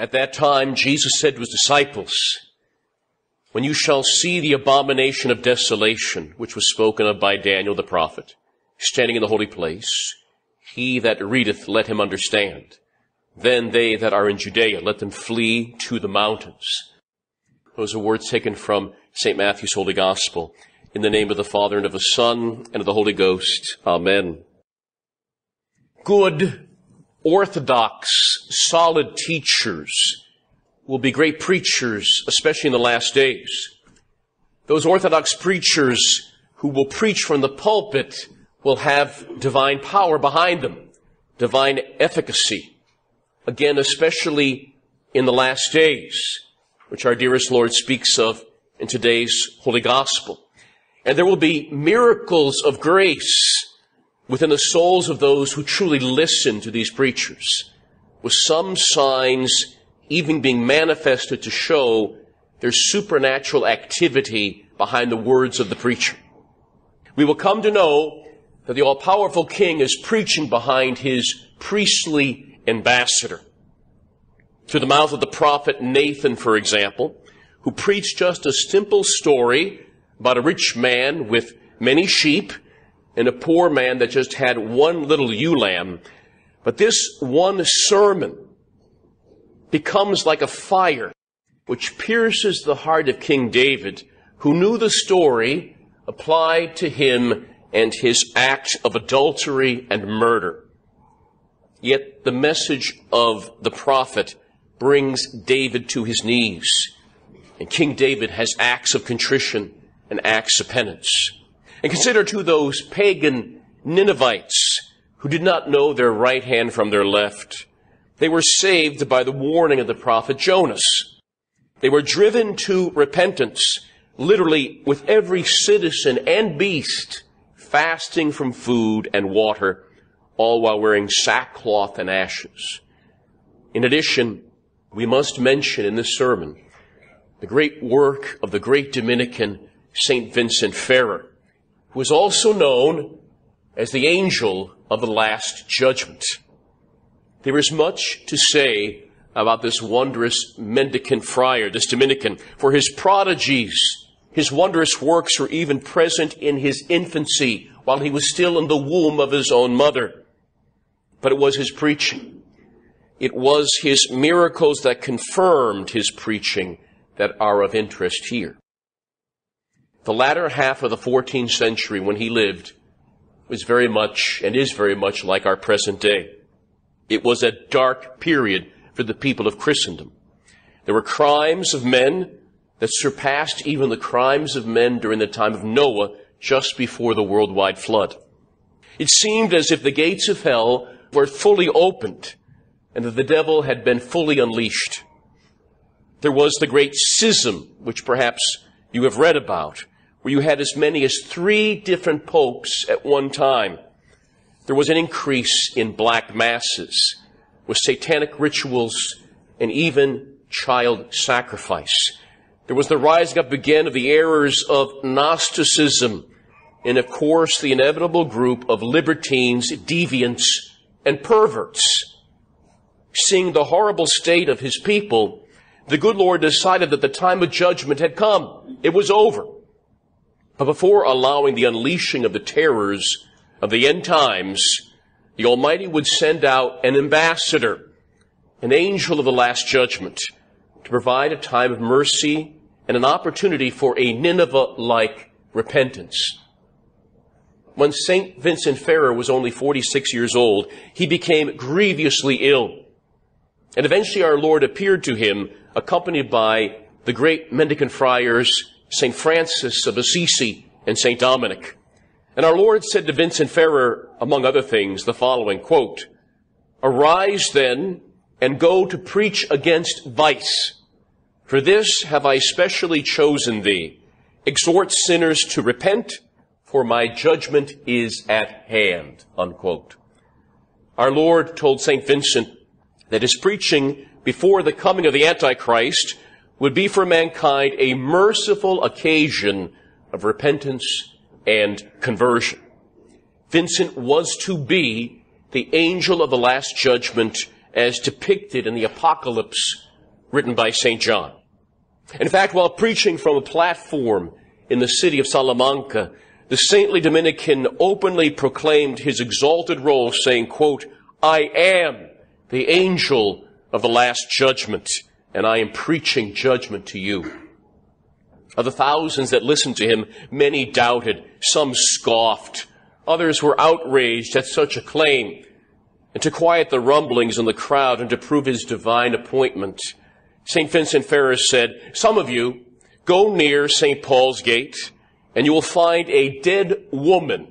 At that time, Jesus said to his disciples, When you shall see the abomination of desolation, which was spoken of by Daniel the prophet, standing in the holy place, he that readeth, let him understand. Then they that are in Judea, let them flee to the mountains. Those are words taken from St. Matthew's Holy Gospel. In the name of the Father and of the Son and of the Holy Ghost. Amen. Good, orthodox, solid teachers will be great preachers, especially in the last days. Those orthodox preachers who will preach from the pulpit will have divine power behind them, divine efficacy. Again, especially in the last days, which our dearest Lord speaks of in today's Holy Gospel. And there will be miracles of grace within the souls of those who truly listen to these preachers, with some signs even being manifested to show their supernatural activity behind the words of the preacher. We will come to know that the all-powerful king is preaching behind his priestly ambassador. Through the mouth of the prophet Nathan, for example, who preached just a simple story about a rich man with many sheep and a poor man that just had one little ewe lamb. But this one sermon becomes like a fire which pierces the heart of King David, who knew the story applied to him and his act of adultery and murder. Yet the message of the prophet brings David to his knees. And King David has acts of contrition and acts of penance. And consider too those pagan Ninevites who did not know their right hand from their left. They were saved by the warning of the prophet Jonas. They were driven to repentance, literally with every citizen and beast fasting from food and water, all while wearing sackcloth and ashes. In addition, we must mention in this sermon the great work of the great Dominican St. Vincent Ferrer, who is also known as the angel of the last judgment. There is much to say about this wondrous mendicant friar, this Dominican, for his prodigies, his wondrous works were even present in his infancy while he was still in the womb of his own mother. But it was his preaching. It was his miracles that confirmed his preaching that are of interest here. The latter half of the 14th century when he lived was very much and is very much like our present day. It was a dark period for the people of Christendom. There were crimes of men that surpassed even the crimes of men during the time of Noah just before the worldwide flood. It seemed as if the gates of hell were fully opened and that the devil had been fully unleashed. There was the great schism, which perhaps you have read about, where you had as many as three different popes at one time. There was an increase in black masses with satanic rituals and even child sacrifice. There was the rising up again of the errors of Gnosticism and of course the inevitable group of libertines, deviants, and perverts. Seeing the horrible state of his people, the good Lord decided that the time of judgment had come. It was over. But before allowing the unleashing of the terrors of the end times, the Almighty would send out an ambassador, an angel of the last judgment, to provide a time of mercy and an opportunity for a Nineveh-like repentance. When St. Vincent Ferrer was only 46 years old, he became grievously ill. And eventually our Lord appeared to him, accompanied by the great mendicant friars St. Francis of Assisi, and St. Dominic. And our Lord said to Vincent Ferrer, among other things, the following, quote, Arise then and go to preach against vice. For this have I specially chosen thee. Exhort sinners to repent, for my judgment is at hand. Unquote. Our Lord told St. Vincent that his preaching before the coming of the Antichrist would be for mankind a merciful occasion of repentance and conversion. Vincent was to be the angel of the last judgment as depicted in the apocalypse written by St. John. In fact, while preaching from a platform in the city of Salamanca, the saintly Dominican openly proclaimed his exalted role, saying, quote, I am the angel of the last judgment, and I am preaching judgment to you. Of the thousands that listened to him, many doubted, some scoffed, others were outraged at such a claim. And to quiet the rumblings in the crowd and to prove his divine appointment, St. Vincent Ferrer said, Some of you go near St. Paul's gate and you will find a dead woman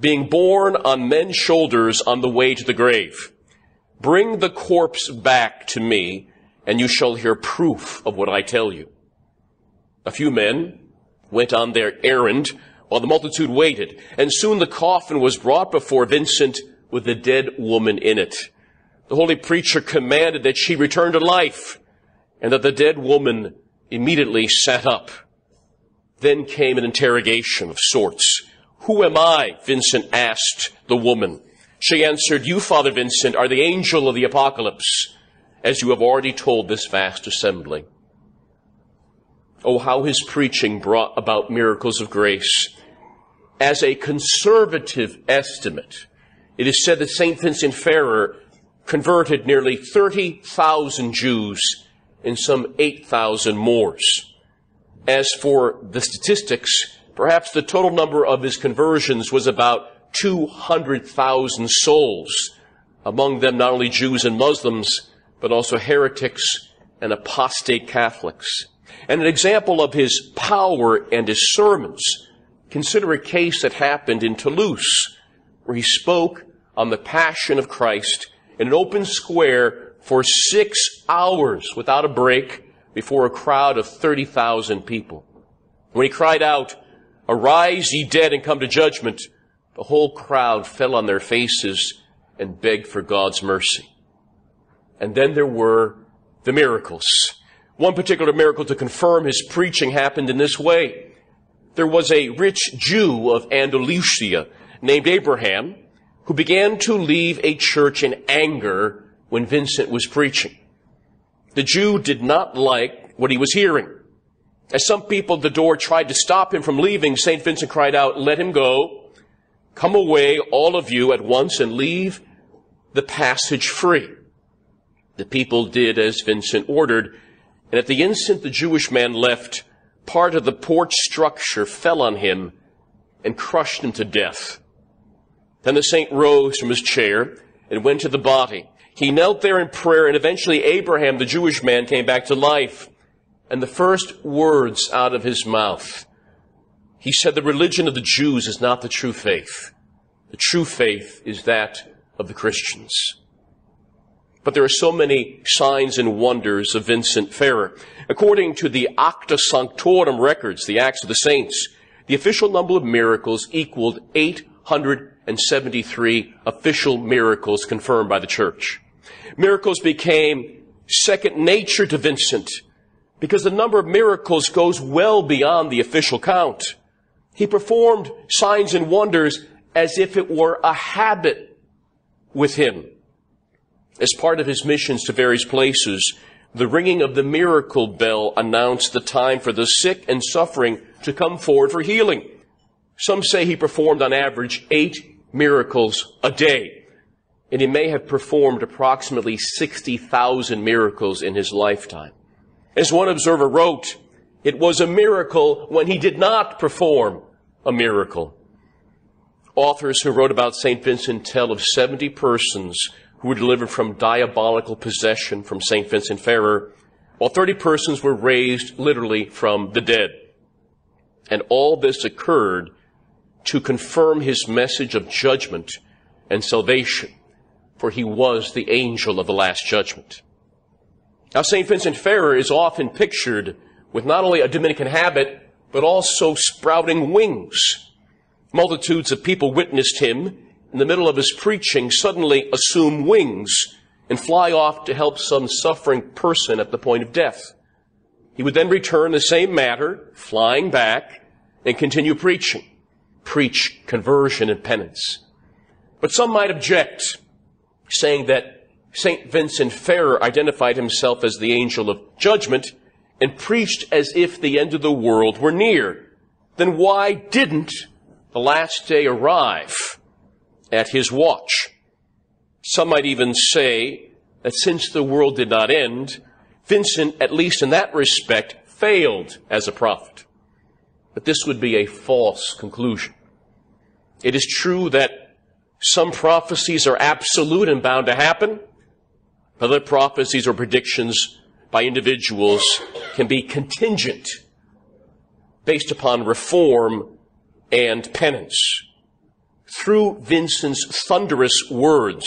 being borne on men's shoulders on the way to the grave. Bring the corpse back to me and you shall hear proof of what I tell you. A few men went on their errand while the multitude waited, and soon the coffin was brought before Vincent with the dead woman in it. The holy preacher commanded that she return to life, and that the dead woman immediately sat up. Then came an interrogation of sorts. Who am I? Vincent asked the woman. She answered, You, Father Vincent, are the angel of the apocalypse, as you have already told this vast assembly. Oh, how his preaching brought about miracles of grace. As a conservative estimate, it is said that St. Vincent Ferrer converted nearly 30,000 Jews and some 8,000 Moors. As for the statistics, perhaps the total number of his conversions was about 200,000 souls, among them not only Jews and Muslims, but also heretics and apostate Catholics. And an example of his power and his sermons, consider a case that happened in Toulouse, where he spoke on the passion of Christ in an open square for six hours without a break before a crowd of 30,000 people. When he cried out, Arise, ye dead, and come to judgment, the whole crowd fell on their faces and begged for God's mercy. And then there were the miracles. One particular miracle to confirm his preaching happened in this way. There was a rich Jew of Andalusia named Abraham who began to leave a church in anger when Vincent was preaching. The Jew did not like what he was hearing. As some people at the door tried to stop him from leaving, St. Vincent cried out, let him go. Come away, all of you, at once and leave the passage free. The people did as Vincent ordered, and at the instant the Jewish man left, part of the porch structure fell on him and crushed him to death. Then the saint rose from his chair and went to the body. He knelt there in prayer and eventually Abraham, the Jewish man, came back to life. And the first words out of his mouth, he said, the religion of the Jews is not the true faith. The true faith is that of the Christians. But there are so many signs and wonders of Vincent Ferrer. According to the Acta Sanctorum records, the Acts of the Saints, the official number of miracles equaled 873 official miracles confirmed by the church. Miracles became second nature to Vincent because the number of miracles goes well beyond the official count. He performed signs and wonders as if it were a habit with him. As part of his missions to various places, the ringing of the miracle bell announced the time for the sick and suffering to come forward for healing. Some say he performed on average eight miracles a day. And he may have performed approximately 60,000 miracles in his lifetime. As one observer wrote, it was a miracle when he did not perform a miracle. Authors who wrote about St. Vincent tell of 70 persons who were delivered from diabolical possession from St. Vincent Ferrer, while 30 persons were raised literally from the dead. And all this occurred to confirm his message of judgment and salvation, for he was the angel of the last judgment. Now, St. Vincent Ferrer is often pictured with not only a Dominican habit, but also sprouting wings. Multitudes of people witnessed him in the middle of his preaching suddenly assume wings and fly off to help some suffering person at the point of death. He would then return the same matter, flying back, and continue preaching. Preach conversion and penance. But some might object, saying that St. Vincent Ferrer identified himself as the angel of judgment and preached as if the end of the world were near, then why didn't the last day arrive at his watch? Some might even say that since the world did not end, Vincent, at least in that respect, failed as a prophet. But this would be a false conclusion. It is true that some prophecies are absolute and bound to happen. But other prophecies or predictions by individuals can be contingent based upon reform and penance. Through Vincent's thunderous words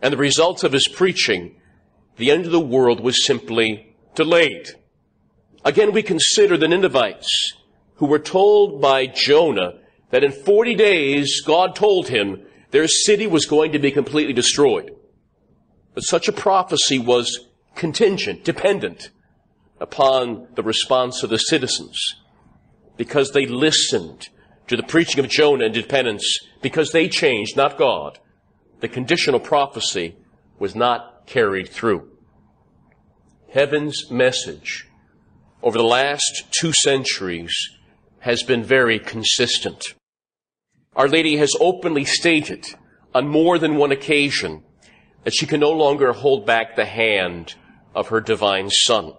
and the results of his preaching, the end of the world was simply delayed. Again, we consider the Ninevites who were told by Jonah that in 40 days God told him their city was going to be completely destroyed. But such a prophecy was contingent, dependent upon the response of the citizens because they listened to the preaching of Jonah and did penance because they changed, not God. The conditional prophecy was not carried through. Heaven's message over the last two centuries has been very consistent. Our Lady has openly stated on more than one occasion that she can no longer hold back the hand of her divine Son.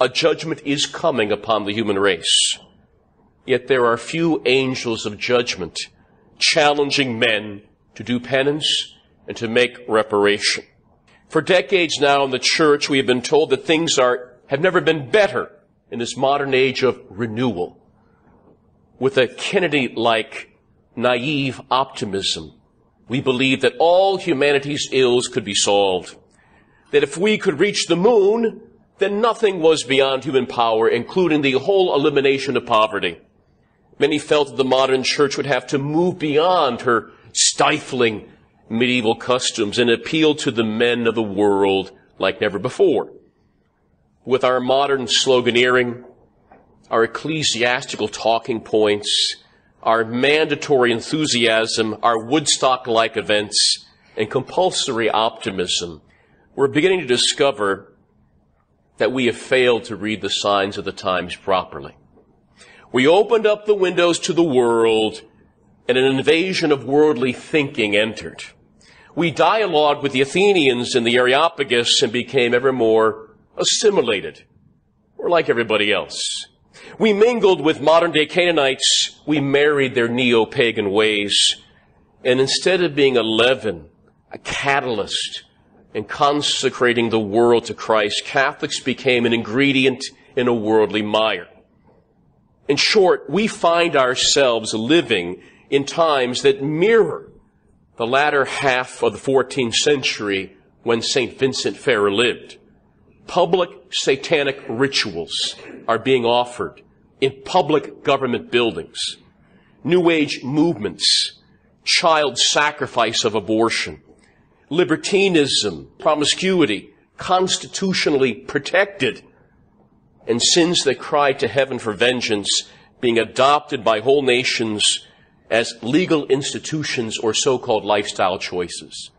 A judgment is coming upon the human race. Yet there are few angels of judgment challenging men to do penance and to make reparation. For decades now in the church, we have been told that things are, have never been better in this modern age of renewal. With a Kennedy-like naive optimism, we believe that all humanity's ills could be solved. That if we could reach the moon, then nothing was beyond human power, including the whole elimination of poverty. Many felt that the modern church would have to move beyond her stifling medieval customs and appeal to the men of the world like never before. With our modern sloganeering, our ecclesiastical talking points, our mandatory enthusiasm, our Woodstock-like events, and compulsory optimism, we're beginning to discover that we have failed to read the signs of the times properly. We opened up the windows to the world and an invasion of worldly thinking entered. We dialogued with the Athenians in the Areopagus and became ever more assimilated. We're like everybody else. We mingled with modern day Canaanites. We married their neo-pagan ways. And instead of being a leaven, a catalyst, and consecrating the world to Christ, Catholics became an ingredient in a worldly mire. In short, we find ourselves living in times that mirror the latter half of the 14th century when St. Vincent Ferrer lived. Public satanic rituals are being offered in public government buildings. New Age movements, child sacrifice of abortion, libertinism, promiscuity, constitutionally protected and sins that cry to heaven for vengeance being adopted by whole nations as legal institutions or so-called lifestyle choices.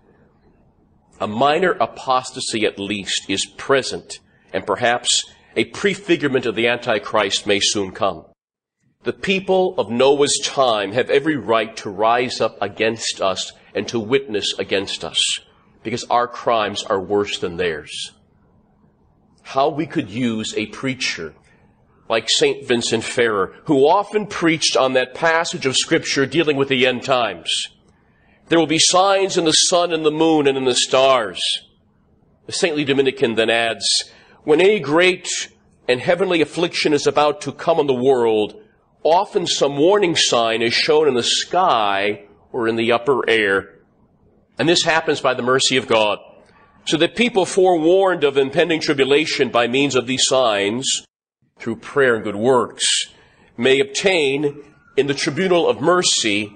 A minor apostasy at least is present and perhaps a prefigurement of the Antichrist may soon come. The people of Noah's time have every right to rise up against us and to witness against us because our crimes are worse than theirs how we could use a preacher like St. Vincent Ferrer, who often preached on that passage of scripture dealing with the end times. There will be signs in the sun and the moon and in the stars. The saintly Dominican then adds, when any great and heavenly affliction is about to come on the world, often some warning sign is shown in the sky or in the upper air. And this happens by the mercy of God so that people forewarned of impending tribulation by means of these signs, through prayer and good works, may obtain in the tribunal of mercy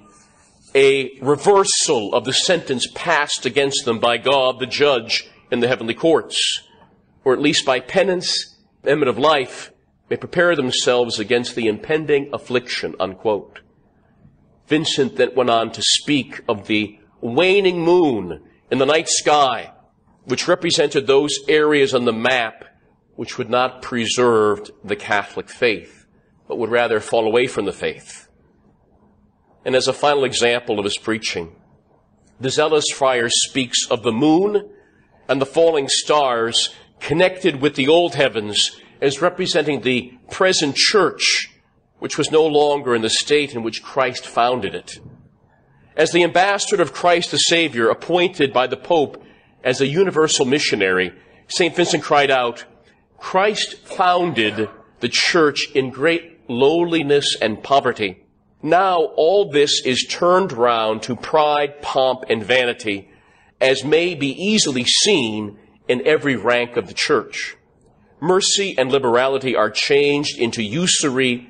a reversal of the sentence passed against them by God, the judge in the heavenly courts, or at least by penance, eminent of life, may prepare themselves against the impending affliction, unquote. Vincent then went on to speak of the waning moon in the night sky, which represented those areas on the map which would not preserve the Catholic faith, but would rather fall away from the faith. And as a final example of his preaching, the zealous friar speaks of the moon and the falling stars connected with the old heavens as representing the present church, which was no longer in the state in which Christ founded it. As the ambassador of Christ the Savior, appointed by the Pope as a universal missionary, St. Vincent cried out, Christ founded the church in great lowliness and poverty. Now all this is turned round to pride, pomp, and vanity, as may be easily seen in every rank of the church. Mercy and liberality are changed into usury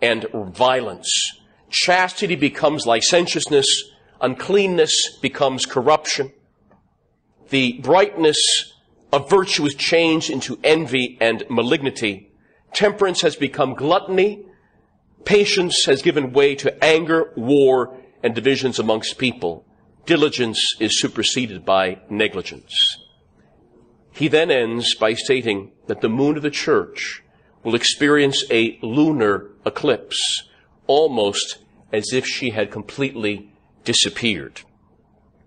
and violence. Chastity becomes licentiousness. Uncleanness becomes corruption. The brightness of virtue is changed into envy and malignity. Temperance has become gluttony. Patience has given way to anger, war, and divisions amongst people. Diligence is superseded by negligence. He then ends by stating that the moon of the church will experience a lunar eclipse, almost as if she had completely disappeared.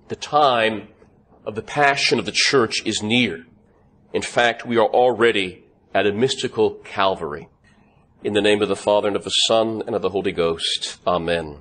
The time of the passion of the church is near. In fact, we are already at a mystical Calvary. In the name of the Father and of the Son and of the Holy Ghost. Amen.